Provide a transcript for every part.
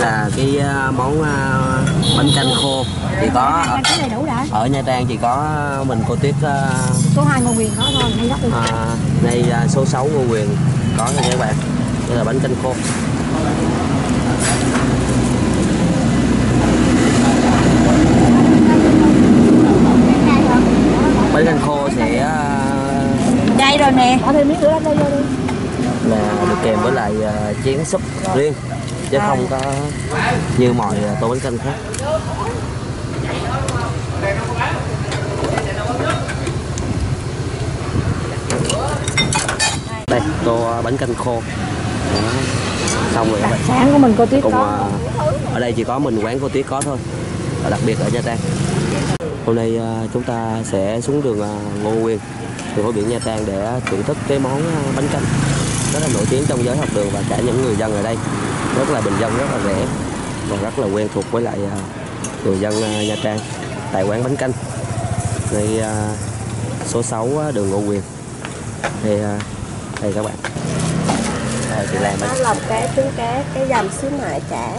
là cái à, món à, bánh canh khô. Chỉ có ở, Nha Trang chỉ có mình cô Tuyết à, số 2 Ngô Quyền có thôi hay gấp đi. à, đây à, số 6 Ngô Quyền. Có nha các bạn đây là bánh canh khô. Bánh canh khô sẽ đây rồi nè. Bỏ thêm miếng nữa đây vô đi là được kèm với lại à, chén súp riêng chứ không có như mọi à, tô bánh canh khác. Đây tô bánh canh khô. Đó. xong rồi bạn. Sáng của mình cô Tuyết cùng có. à, ở đây chỉ có mình quán cô Tuyết có thôi và đặc biệt ở Nha Trang. Hôm nay chúng ta sẽ xuống đường Ngô Quyền đường phố biển Nha Trang để thưởng thức cái món bánh canh rất là nổi tiếng trong giới học đường và cả những người dân ở đây. Rất là bình dân rất là rẻ và rất là quen thuộc với lại à, người dân à, Nha Trang tại quán bánh canh. Đây à, số 6 á, đường Ngô Quyền. À, đây các bạn. Đây chị làm Có lòng cá, trứng cá, cái dầm xíu mại chả.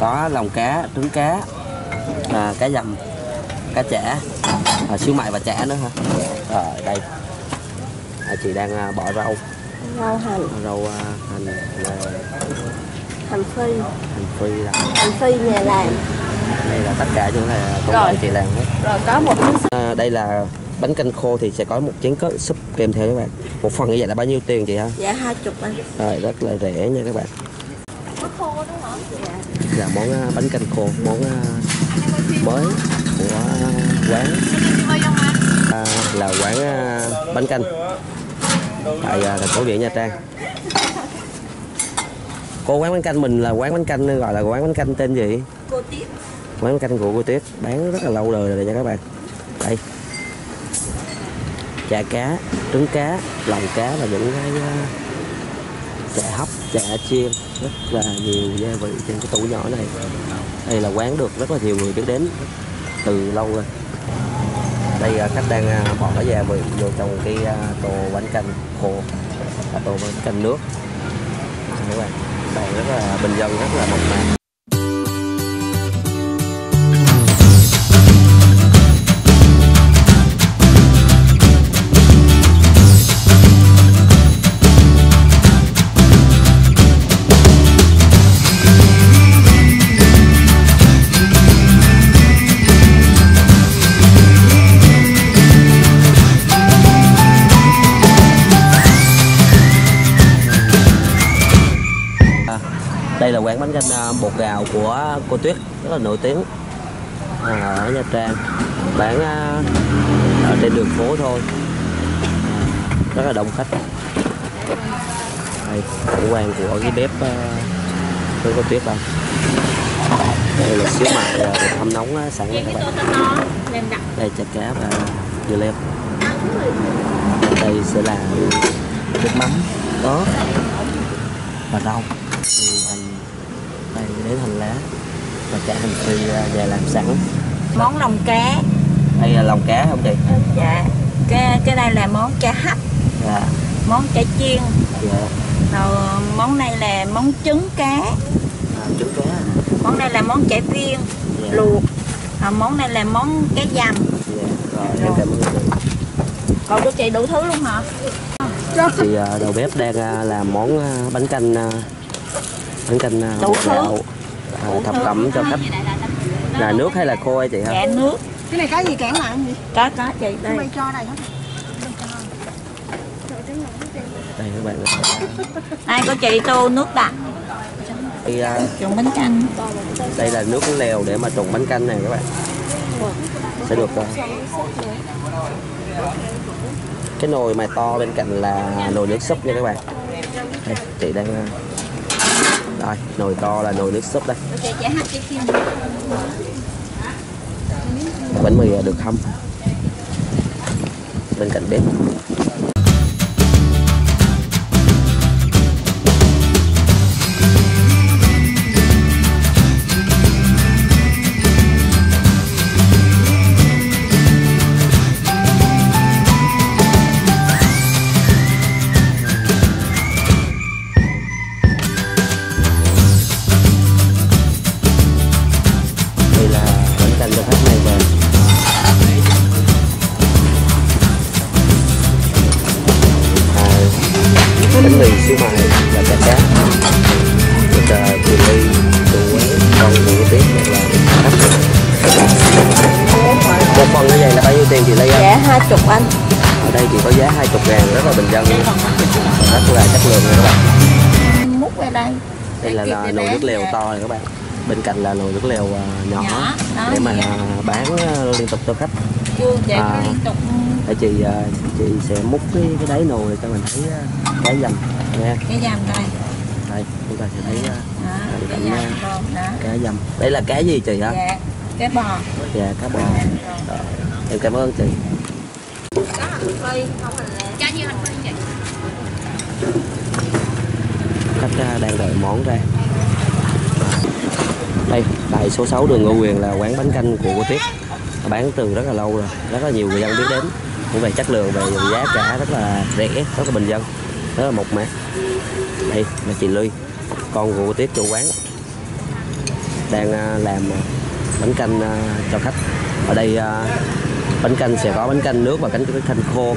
Có lòng cá trứng cá à, cá dầm cá chả à, xíu mại và chả nữa hả? Rồi đây. À, chị đang bỏ rau rau hành, rau à, hành à, hành phi. hành phi là Hành phi nhà làm đây là tất cả những là công đoạn chị làm hết. Rồi có một miếng à, đây là bánh canh khô thì sẽ có một chén cỡ súp kèm theo các bạn. Một phần như vậy là bao nhiêu tiền chị ha? Dạ hai chục anh. Rồi rất là rẻ nha các bạn. Là món à, bánh canh khô món à, mới của quán. À, là quán à, bánh canh tại à, thành phố biển Nha Trang. Cô quán bánh canh mình là quán bánh canh gọi là quán bánh canh tên gì? Cô tiếp. Quán bánh canh của cô Tuyết bán rất là lâu đời rồi nha các bạn. Đây. Chả cá trứng cá lòng cá và những cái uh, chả hấp chả chiên. Rất là nhiều gia vị trên cái tủ nhỏ này. Đây là quán được rất là nhiều người biết đến từ lâu rồi đây à, khách đang à, bỏ cái gia vị vô trong cái à, tô bánh canh khô. Và tô bánh canh nước. Các bạn bàn rất là, bình dân, rất là mộc mạc trên à, bột gạo của cô Tuyết rất là nổi tiếng à, ở Nha Trang. Bán à, ở trên đường phố thôi. À, rất là đông khách. Đây cảnh quan của cái bếp à, của cô Tuyết đây. Đây là xíu mại à, hâm nóng à, sẵn đây các bạn. Đây chả cá và dưa leo. Đây sẽ là nước mắm đó và rau đến hành lá và chả hành phi à, về làm sẵn. Món lòng cá. Đây là lòng cá không chị? Dạ cái cái đây là món chả hấp. Dạ. Món chả chiên. Dạ. Rồi món này là món trứng cá. À, trứng cá món này là món chả viên dạ. luộc. À, món này là món cá dầm. Dạ rồi em chị. Còn cho chị đủ thứ luôn hả? Chị à, đầu bếp đang à, làm món bánh canh bánh canh à, À, thập cẩm cho khách. Là nước hay là khô chị hả dạ nước. Cái này cái gì kẽn lại gì? Có có chị đây mày cho này hết. Đây các bạn ai có chị tô nước đặc đây, à, trộn bánh canh. đây là nước lèo để mà trộn bánh canh này các bạn. Sẽ được à, cái nồi mà to bên cạnh là nồi nước súp nha các bạn. Đây, chị đang rồi nồi to là nồi nước súp đây. Bánh mì được hâm bên cạnh bếp là chất lượng này các bạn. Múc về đây. Đây là, là nồi nước lèo to này các bạn. Bên cạnh là nồi nước lèo à, nhỏ, Nhỏ, đó, để mà vậy. bán à, liên tục cho khách. Chưa chị À. có liên tục. để chị à, chị sẽ múc cái, cái đáy nồi cho mình thấy cái dầm nha cái dầm đây. Đây chúng ta sẽ thấy đó cái dầm à, luôn đó. cá dầm. Đây là cá gì chị hả? Dạ cái bò. Dạ cá bò. Rồi, em cảm ơn chị khách à, đang đợi món ra. Đây, tại số 6 đường Ngô Quyền là quán bánh canh của cô Tuyết bán từ rất là lâu rồi, rất là nhiều người dân biết đến. Cũng về chất lượng, về giá cả rất là rẻ, rất là bình dân, rất là mộc mạc. Đây, là chị Ly, con của cô Tuyết chủ quán. Đang à, làm à, bánh canh cho khách. Ở đây bánh canh sẽ có bánh canh nước và bánh canh khô.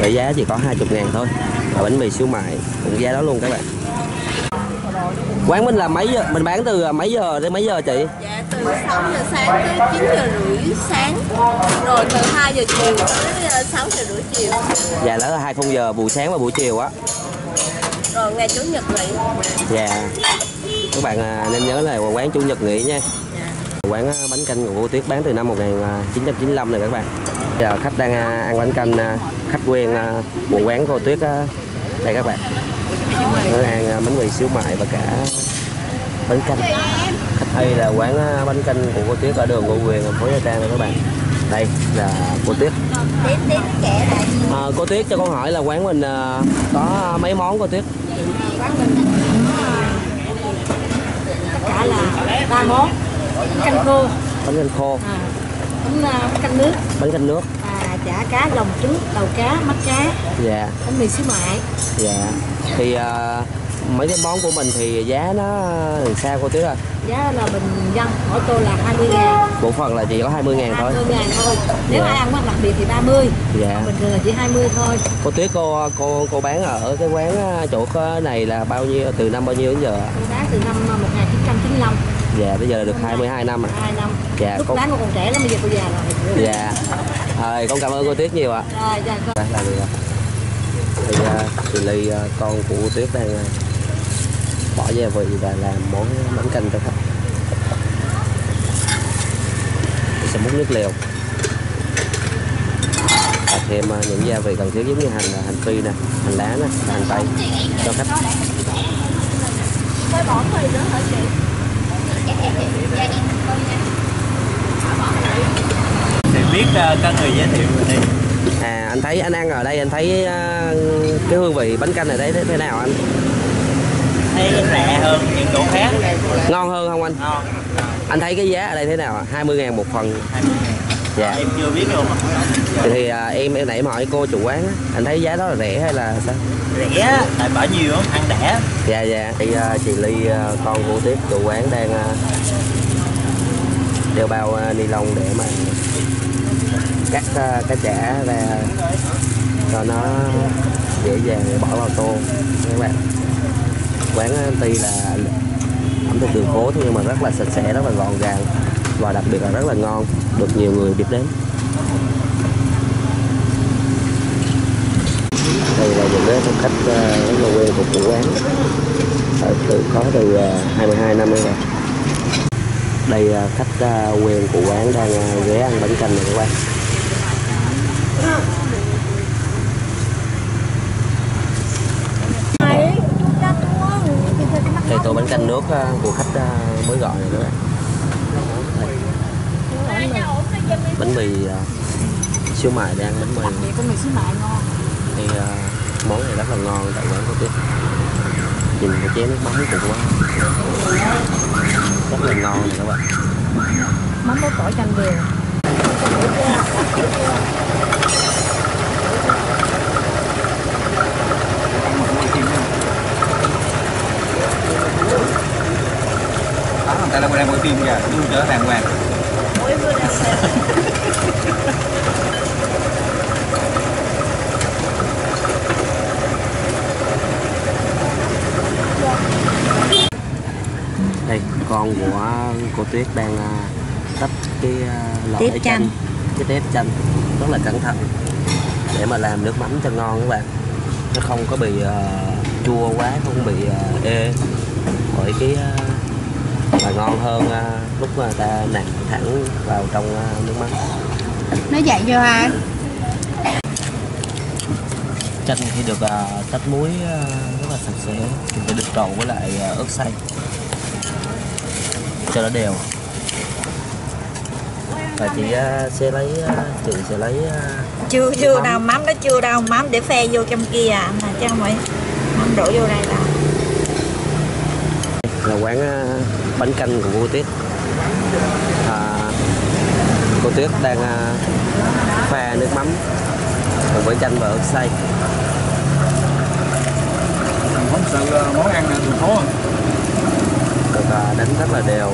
Với giá chỉ có 20 ngàn thôi và bánh mì xíu mại cũng giá đó luôn các bạn. Quán mình là mấy giờ mình bán từ à, mấy giờ đến mấy giờ chị? Dạ từ 6 giờ sáng tới 9 giờ rưỡi sáng. Rồi từ 2 giờ chiều tới 6 giờ rưỡi chiều. Dạ là hai khung giờ buổi sáng và buổi chiều á. Rồi ngày Chủ nhật nghỉ dạ. Các bạn à, nên nhớ là quán chủ nhật nghỉ nha. Quán à, bánh canh của cô Tuyết bán từ năm 1995 này các bạn giờ khách đang à, ăn bánh canh à, khách quen à, của quán cô Tuyết đây các bạn. Nó ăn à, bánh mì xíu mại và cả bánh canh. Khách hay là quán à, bánh canh của cô Tuyết ở đường Ngô Quyền thành phố Nha Trang này các bạn. Đây là cô Tuyết. À, cô Tuyết cho con hỏi là quán mình à, có mấy món cô Tuyết? Cả là ba món. Canh khô. Bánh canh khô. À, bánh à, canh nước. Bánh canh nước. À, chả cá lòng trứng đầu cá mắt cá. Dạ. Bánh mì xíu mại. Dạ. Thì à, mấy cái món của mình thì giá nó làm sao cô Tuyết à giá là bình dân mỗi tô là 20 ngàn. Bộ phận là chỉ có 20 ngàn thôi. 20 ngàn thôi. Nếu Dạ. ai ăn món đặc biệt thì 30 dạ. Bình thường là chỉ 20 thôi. Cô Tuyết cô cô cô bán ở cái quán à, chỗ này là bao nhiêu từ năm bao nhiêu đến giờ ạ? tôi bán từ năm 1995 dạ bây giờ là được 22 năm rồi 2 năm. Dạ, lúc con- bán còn còn trẻ lắm bây giờ tôi già rồi. Dạ. Rồi con cảm ơn cô Tuyết nhiều ạ. Rồi dạ con. Đây là được rồi thì à, chị Ly à, con của cô Tuyết đang à, bỏ gia vị và làm món bánh canh cho khách. Chị sẽ múc nước lèo. Và thêm những gia vị cần thiết giống như hành hành phi nè hành lá nè hành tây cho khách. Thì biết uh, có người giới thiệu rồi đi. À anh thấy anh ăn ở đây anh thấy à, cái hương vị bánh canh ở đây thế, thế nào anh? Thấy rẻ hơn những chỗ khác. Ngon hơn không anh? Ngon. Anh thấy cái giá ở đây thế nào ạ? 20 ngàn một phần dạ. Em chưa biết luôn thì à, em em nãy em hỏi cô chủ quán á, anh thấy giá đó là rẻ hay là sao? Rẻ tại bỏ nhiều lắm ăn đẻ dạ dạ. Thì à, chị ly à, con của tiếp chủ quán đang à, đeo bao à, ni lông để mà cắt à, cá chả ra cho nó dễ dàng để bỏ vào tô. Nha các bạn. Quán à, tuy là ẩm thực đường phố thôi nhưng mà rất là sạch sẽ rất là gọn gàng và đặc biệt là rất là ngon được nhiều người biết đến. Đây là những cái thực khách ờ, rất là quen của chủ quán. Ở từ có từ ờ, 22 năm nay rồi. Đây ờ, khách ờ, quen của quán đang ờ, ghé ăn bánh canh này các bạn. Đây tô bánh canh nước ờ, của khách ờ, mới gọi này các bạn. Bánh mì ờ, siêu mại đang bánh mì. Vậy con mì xíu mại ngon. Thì ờ, món này rất là ngon tại quán có tiếp nhìn cái chén nước mắm cũng quá. Rất là ngon này các bạn. Mắm bó tỏi chanh đường đó người ta đang đang quay phim kìa luôn trở đàng hoàng đây con của cô Tuyết đang à, tách cái à, lọ để chanh. cái tép chanh rất là cẩn thận. Để mà làm nước mắm cho ngon các bạn. Nó không có bị ờ, chua quá không bị ờ, ê. Bởi cái ờ, mà ngon hơn ờ, lúc mà ta nặn thẳng vào trong ờ, nước mắm. Nó dạy cho ai? chanh khi được uh, tách muối ờ, rất là sạch sẽ thì phải được trộn với lại ờ, ớt xay. Cho nó đều. Và chị ờ, sẽ lấy ờ, chị sẽ lấy ờ, chưa chưa đâu mắm nó chưa đâu mắm để phe vô trong kia à mà không phải mắm đổ vô đây đâu là quán ờ, bánh canh của cô Tuyết. À, cô Tuyết đang ờ, pha nước mắm cùng với chanh và ớt xay. Không sự ờ, món ăn thành phố à. được ờ, đánh rất là đều.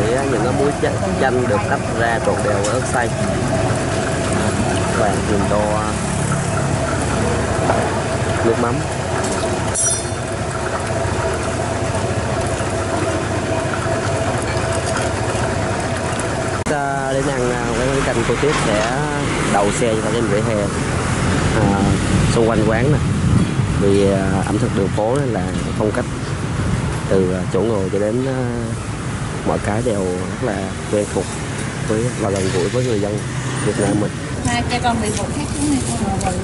Để những cái muối ch- chanh được tách ra trộn đều với ớt xay. Nhìn tô ờ, nước mắm Ta đến ăn à, quán bánh canh cô Tuyết sẽ đậu xe cho trên vỉa hè à, xung quanh quán này vì à, ẩm thực đường phố là phong cách từ à, chỗ ngồi cho đến mọi cái đều rất là quen thuộc với và gần gũi với người dân Việt Nam mình. Hai cho con bị một khác xuống này con.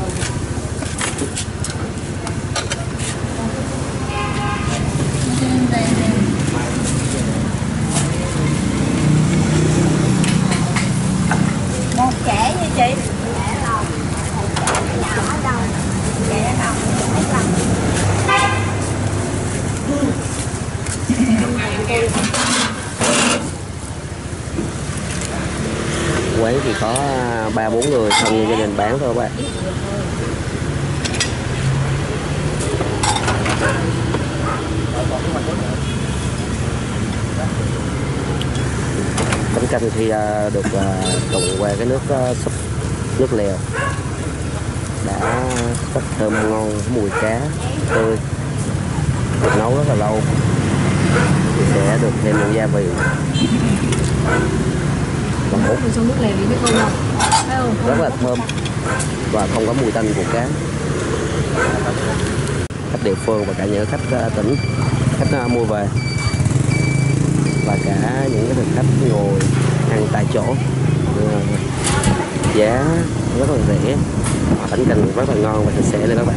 một trẻ như chị? Quán thì có à, ba bốn người thân như gia đình bán thôi các bạn. Bánh canh thì à, được à, qua cái nước à, súp nước lèo. Đã rất thơm ngon mùi cá tươi. Được nấu rất là lâu. Thì sẽ được thêm những gia vị. Hút Rồi xong nước lèo đi biết không? rất là thơm. Và không có mùi tanh của cá. Khách địa phương và cả những khách ờ, tỉnh khách ờ, mua về. Và cả những cái thực khách ngồi ăn tại chỗ. Ờ, giá rất là rẻ. Bánh canh rất là ngon và sạch sẽ đây các bạn.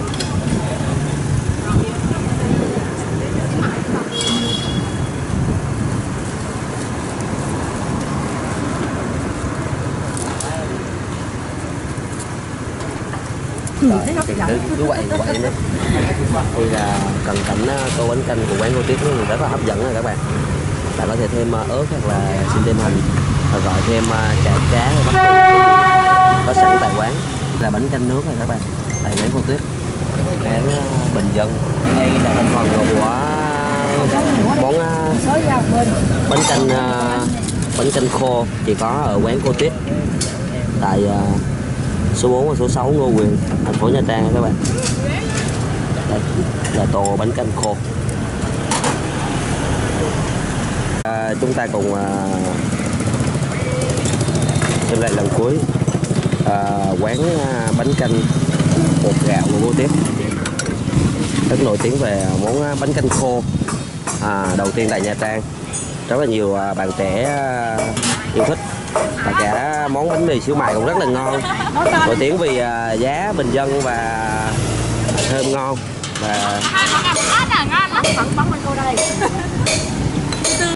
Ừ. Rồi thì cứ, cứ quậy quậy nữa là cần cảnh à, tô bánh canh của quán cô tiết rất là hấp dẫn rồi các bạn. Bạn có thể thêm à, ớt hoặc là xin thêm hành. Và gọi thêm à, chả cá bánh canh canh nước này các bạn. Tại quán cô Tuyết quán ờ, bình dân. Đây là thành phần của món ờ, bánh canh ờ, bánh canh khô chỉ có ở quán cô Tuyết. Tại số 4 và số 6 Ngô Quyền thành phố Nha Trang các bạn. Đây là tô bánh canh khô. À, chúng ta cùng xem lại lần cuối à, quán ờ, bánh canh bột gạo của cô Tiếp. Rất nổi tiếng về món ờ, bánh canh khô à, đầu tiên tại Nha Trang. Rất là nhiều bạn trẻ yêu thích. Và cả món bánh mì xíu mại cũng rất là ngon. Nổi tiếng vì giá bình dân và thơm ngon. Và